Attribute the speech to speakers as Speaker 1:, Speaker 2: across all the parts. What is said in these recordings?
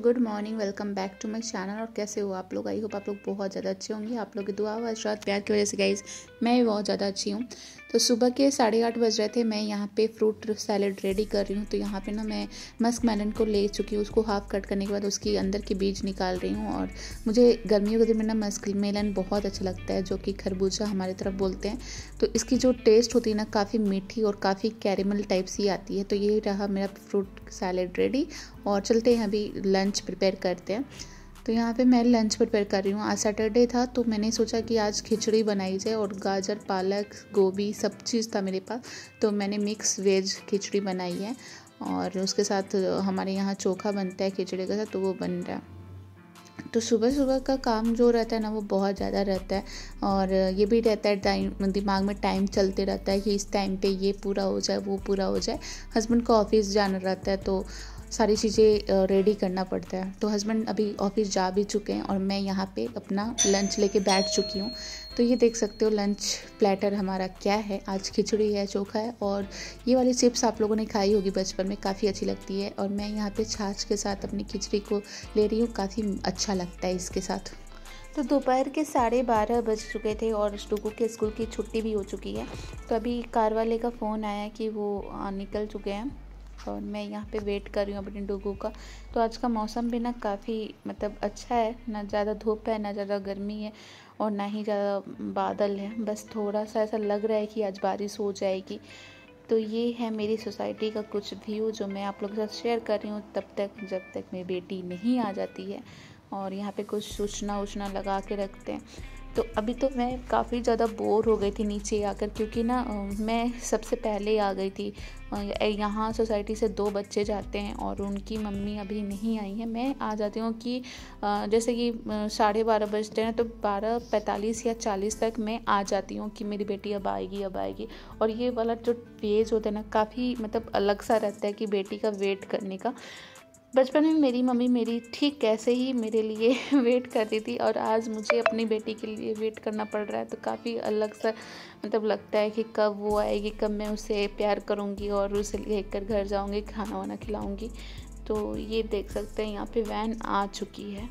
Speaker 1: Good morning, welcome back to my channel. और कैसे हो आप लोग? आई होप आप लोग बहुत ज़्यादा अच्छे होंगे। आप लोग की दुआ और प्यार की वजह से गाइज़ मैं भी बहुत ज़्यादा अच्छी हूँ। तो सुबह के साढ़े आठ बज रहे थे, मैं यहाँ पे फ्रूट सैलड रेडी कर रही हूँ तो यहाँ पे ना मैं मस्क मैलन को ले चुकी हूँ, उसको हाफ़ कट करने के बाद उसकी अंदर के बीज निकाल रही हूँ और मुझे गर्मियों के दिन में ना मस्क मेलन बहुत अच्छा लगता है, जो कि खरबूजा हमारी तरफ़ बोलते हैं। तो इसकी जो टेस्ट होती है ना, काफ़ी मीठी और काफ़ी कैरेमल टाइप सी आती है तो ये रहा मेरा फ्रूट सैलड रेडी और चलते हैं अभी लंच प्रिपेयर करते हैं। तो यहाँ पे मैं लंच प्रिपेयर कर रही हूँ। आज सैटरडे था तो मैंने सोचा कि आज खिचड़ी बनाई जाए और गाजर, पालक, गोभी सब चीज़ था मेरे पास तो मैंने मिक्स वेज खिचड़ी बनाई है और उसके साथ हमारे यहाँ चोखा बनता है खिचड़ी के साथ तो वो बन रहा है। तो सुबह सुबह का काम जो रहता है ना, वो बहुत ज़्यादा रहता है और ये भी रहता है टाइम, दिमाग में टाइम चलते रहता है कि इस टाइम पे ये पूरा हो जाए, वो पूरा हो जाए। हस्बैंड को ऑफ़िस जाना रहता है तो सारी चीज़ें रेडी करना पड़ता है। तो हस्बैंड अभी ऑफ़िस जा भी चुके हैं और मैं यहाँ पे अपना लंच लेके बैठ चुकी हूँ। तो ये देख सकते हो लंच प्लेटर हमारा क्या है। आज खिचड़ी है, चोखा है और ये वाली चिप्स आप लोगों ने खाई होगी बचपन में, काफ़ी अच्छी लगती है। और मैं यहाँ पे छाछ के साथ अपनी खिचड़ी को ले रही हूँ, काफ़ी अच्छा लगता है इसके साथ। तो दोपहर के साढ़े बारह बज चुके थे और स्टूकू के स्कूल की छुट्टी भी हो चुकी है। तो अभी कार वाले का फ़ोन आया कि वो निकल चुके हैं। और मैं यहाँ पे वेट कर रही हूँ अपने डोगो का। तो आज का मौसम भी ना काफ़ी मतलब अच्छा है, ना ज़्यादा धूप है, ना ज़्यादा गर्मी है और ना ही ज़्यादा बादल है। बस थोड़ा सा ऐसा लग रहा है कि आज बारिश हो जाएगी। तो ये है मेरी सोसाइटी का कुछ व्यू जो मैं आप लोगों के साथ शेयर कर रही हूँ। तब तक, जब तक मेरी बेटी नहीं आ जाती है और यहाँ पे कुछ सूचना उचना लगा के रखते हैं। तो अभी तो मैं काफ़ी ज़्यादा बोर हो गई थी नीचे आकर क्योंकि ना मैं सबसे पहले आ गई थी। यहाँ सोसाइटी से दो बच्चे जाते हैं और उनकी मम्मी अभी नहीं आई है। मैं आ जाती हूँ कि जैसे कि साढ़े बारह बजते हैं तो बारह पैंतालीस या चालीस तक मैं आ जाती हूँ कि मेरी बेटी अब आएगी अब आएगी। और ये वाला जो पेज होता है ना, काफ़ी मतलब अलग सा रहता है कि बेटी का वेट करने का। बचपन में मेरी मम्मी मेरी ठीक कैसे ही मेरे लिए वेट करती थी और आज मुझे अपनी बेटी के लिए वेट करना पड़ रहा है। तो काफ़ी अलग सा मतलब लगता है कि कब वो आएगी, कब मैं उसे प्यार करूँगी और उसे लेकर घर जाऊँगी खाना वाना खिलाऊँगी। तो ये देख सकते हैं, यहाँ पे वैन आ चुकी है।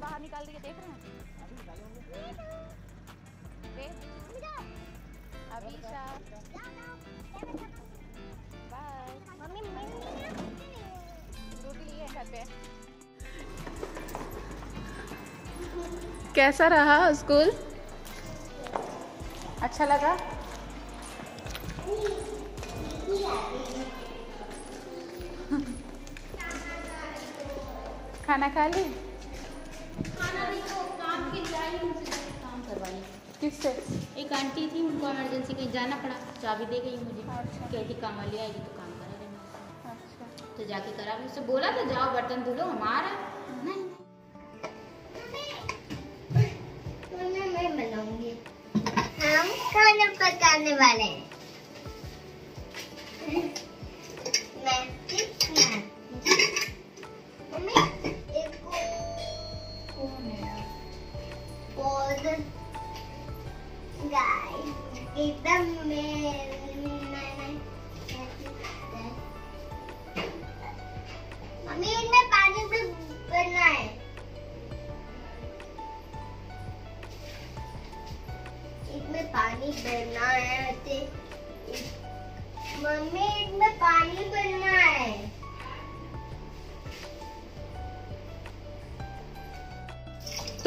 Speaker 1: बाहर निकाल देख रहे हैं कैसा रहा स्कूल? अच्छा लगा? खाना खा ली? किससे?
Speaker 2: एक आंटी थी उनको इमरजेंसी कहीं जाना पड़ा। चाबी दे गई मुझे। अच्छा। कहती काम वाली आएगी तो काम करेगा अच्छा। तो जाके करा उससे बोला था जाओ बर्तन धुलो हमारा
Speaker 3: खाना वाले हैं।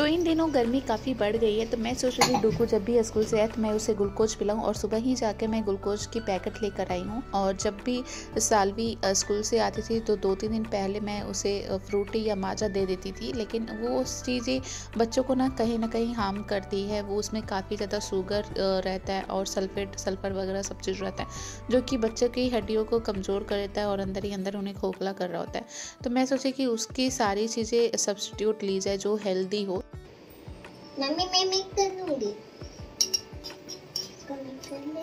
Speaker 1: तो इन दिनों गर्मी काफ़ी बढ़ गई है तो मैं सोच रही थी डूकू जब भी स्कूल से आए तो मैं उसे ग्लूकोज पिलाऊँ और सुबह ही जाकर मैं ग्लूकोज की पैकेट लेकर आई हूँ। और जब भी सालवी स्कूल से आती थी तो दो तीन दिन पहले मैं उसे फ्रूटी या माजा दे देती थी, लेकिन वो चीज़ें बच्चों को ना कहीं ना कहीं हार्म करती है। वो उसमें काफ़ी ज़्यादा शुगर रहता है और सल्फेट, सल्फ़र वगैरह सब चीज़ रहता है, जो कि बच्चों की हड्डियों को कमज़ोर कर देता है और अंदर ही अंदर उन्हें खोखला कर रहा होता है। तो मैं सोची कि उसकी सारी चीज़ें सब्सटीट्यूट ली जाए, जो हेल्दी हो।
Speaker 3: मम्मी मैं मिक्स कर दूँगी इसको मिक्स कर ले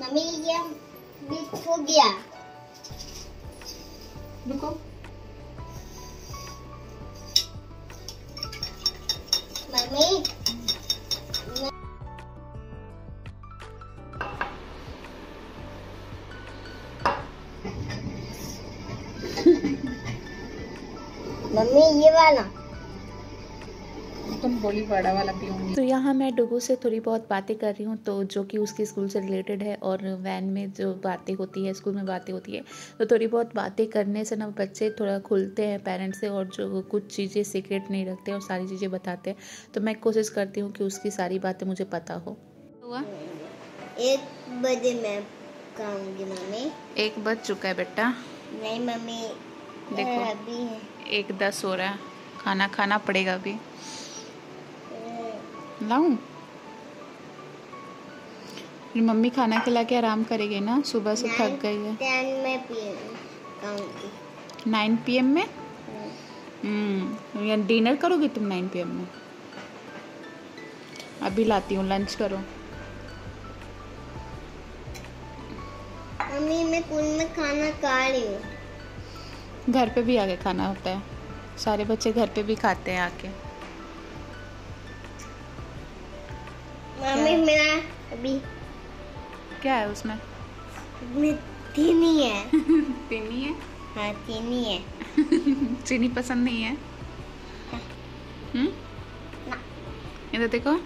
Speaker 3: मम्मी ये मिक्स हो गया मम्मी ये वाला।
Speaker 1: तुम बोली बड़ा वाला पीऊँगी। तो यहाँ मैं डुगू से थोड़ी बहुत बातें कर रही हूँ तो जो कि उसके स्कूल से रिलेटेड है और वैन में जो बातें होती है स्कूल में बातें होती है तो थोड़ी बहुत बातें करने से ना बच्चे थोड़ा खुलते हैं पेरेंट्स से और जो कुछ चीज़ें सीक्रेट नहीं रखते और सारी चीज़ें बताते हैं। तो मैं कोशिश करती हूँ कि उसकी सारी बातें मुझे पता हो। हुआ?
Speaker 3: एक बजे मैं खाऊँगी मम्मी।
Speaker 1: एक बज चुका है बेटा।
Speaker 3: नहीं मम्मी
Speaker 1: देखो।
Speaker 3: अभी है।
Speaker 1: एक दस हो रहा है। खाना खाना पड़ेगा अभी। लाऊं? फिर मम्मी खाना खिला के आराम करेगी ना? सुबह से थक गई है। नाइन पी एम में? हम्म। डिनर करोगी तुम नाइन पी एम में? अभी लाती हूँ लंच करो।
Speaker 3: मम्मी मैं स्कूल में खाना खा रही हूँ।
Speaker 1: घर पे भी आके खाना होता है। सारे बच्चे घर पे भी खाते हैं आके।
Speaker 3: मम्मी मेरा अभी
Speaker 1: क्या है उसमें?
Speaker 3: चीनी है।
Speaker 1: चीनी है?
Speaker 3: हाँ चीनी है।
Speaker 1: चीनी पसंद नहीं है? हम्म? इधर देखो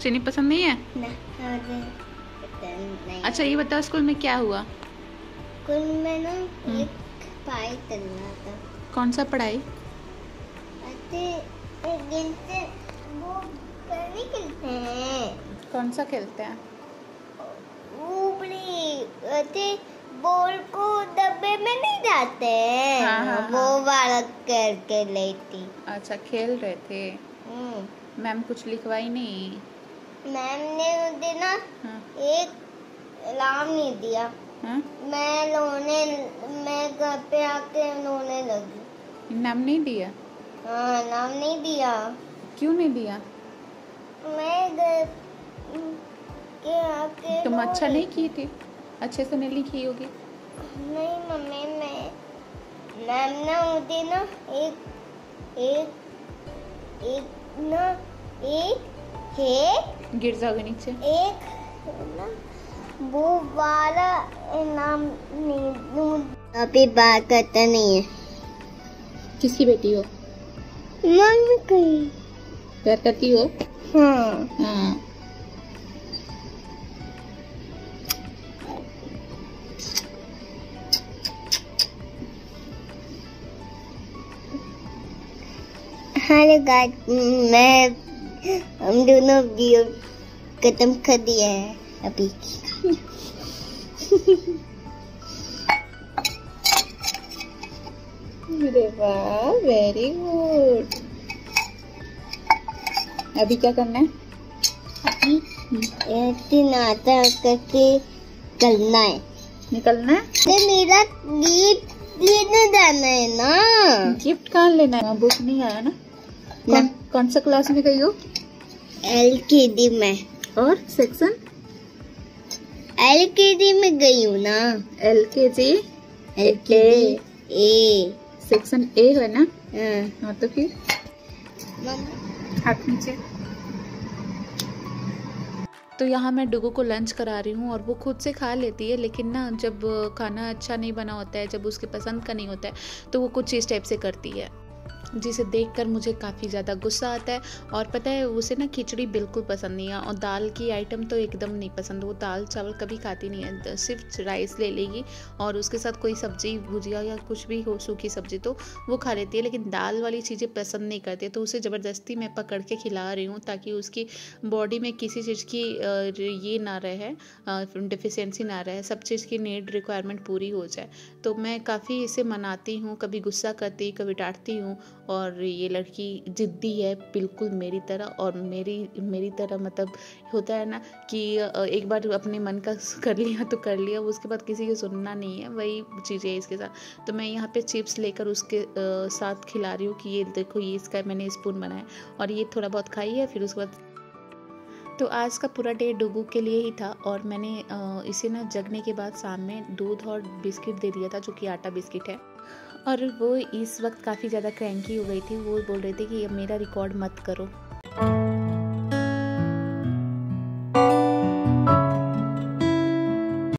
Speaker 1: चीनी पसंद नहीं है?
Speaker 3: ना नहीं
Speaker 1: अच्छा ये बताओ स्कूल में क्या हुआ?
Speaker 3: स्कूल में ना एक पढ़ाई करना था।
Speaker 1: कौन सा पढ़ाई?
Speaker 3: अरे एक दिन से वो नहीं खेलते हैं।
Speaker 1: कौन सा खेलते हैं?
Speaker 3: ऊपरी बॉल को डब्बे में नहीं जाते हैं।
Speaker 1: हाँ, हाँ,
Speaker 3: वो
Speaker 1: हाँ।
Speaker 3: वाला करके लेती।
Speaker 1: अच्छा खेल रहे थे।
Speaker 3: हम्म।
Speaker 1: मैम कुछ लिखवाई नहीं?
Speaker 3: मैम ने मुझे ना
Speaker 1: हाँ।
Speaker 3: एक अलार्म नहीं दिया।
Speaker 1: हाँ?
Speaker 3: मैं रोने मैं घर पे आके रोने लगी।
Speaker 1: नाम नहीं दिया?
Speaker 3: हाँ नाम नहीं दिया।
Speaker 1: क्यों नहीं दिया?
Speaker 3: मैं घर के आके
Speaker 1: तुम अच्छा नहीं की थी? अच्छे से नहीं लिखी होगी।
Speaker 3: नहीं मम्मी मैं मैम ना मुझे ना एक एक एक ना एक है
Speaker 1: गिर जाओगे नीचे।
Speaker 3: एक ना? वो वाला नाम नहीं अभी बात करता नहीं है।
Speaker 1: किसकी बेटी हो?
Speaker 3: मम्मी कहीं
Speaker 1: प्यार करती हो?
Speaker 3: हाँ।
Speaker 1: हाँ।
Speaker 3: हेलो गाइस मैं हम दोनों वीडियो खत्म कर दिया है अभी।
Speaker 1: वाह वेरी गुड अभी क्या करना है?
Speaker 3: नाता करके करना है।
Speaker 1: निकलना है?
Speaker 3: तो मेरा गीत लेने जाना है ना।
Speaker 1: गिफ्ट कहाँ लेना है? बुक नहीं आया ना? कौन कौन सा क्लास में गई हो?
Speaker 3: एल के डी में।
Speaker 1: और सेक्शन
Speaker 3: एल के डी में गई हूँ ना।
Speaker 1: एल के जी
Speaker 3: एल के ए।
Speaker 1: सेक्शन ए है ना?
Speaker 3: हाँ।
Speaker 1: हाँ तो फिर? हाथ नीचे। तो यहाँ मैं डुगो को लंच करा रही हूँ और वो खुद से खा लेती है लेकिन ना जब खाना अच्छा नहीं बना होता है जब उसके पसंद का नहीं होता है तो वो कुछ इस टाइप से करती है। जिसे देखकर मुझे काफ़ी ज़्यादा गुस्सा आता है। और पता है, उसे ना खिचड़ी बिल्कुल पसंद नहीं है। और दाल की आइटम तो एकदम नहीं पसंद। वो दाल चावल कभी खाती नहीं है। सिर्फ़ राइस ले लेगी और उसके साथ कोई सब्ज़ी, भुजिया या कुछ भी हो, सूखी सब्ज़ी तो वो खा लेती है। लेकिन दाल वाली चीज़ें पसंद नहीं करती। तो उसे ज़बरदस्ती मैं पकड़ के खिला रही हूँ ताकि उसकी बॉडी में किसी चीज़ की ये ना रहे डिफिशेंसी ना रहे। सब चीज़ की नीड रिक्वायरमेंट पूरी हो जाए। तो मैं काफ़ी इसे मनाती हूँ। कभी गुस्सा करती, कभी डांटती हूँ और ये लड़की ज़िद्दी है बिल्कुल मेरी तरह और मेरी मेरी तरह मतलब होता है ना कि एक बार अपने मन का कर लिया तो कर लिया उसके बाद किसी की सुनना नहीं है, वही चीज़ें इसके साथ। तो मैं यहाँ पे चिप्स लेकर उसके साथ खिला रही हूँ कि ये देखो ये इसका, मैंने स्पून बनाया और ये थोड़ा बहुत खाई है, फिर उसके बाद तो आज का पूरा डे डुगू के लिए ही था और मैंने इसे ना जगने के बाद शाम में दूध और बिस्किट दे दिया था जो कि आटा बिस्किट है। और वो इस वक्त काफ़ी ज़्यादा क्रैंकी हो गई थी, वो बोल रहे थे कि अब मेरा रिकॉर्ड मत करो।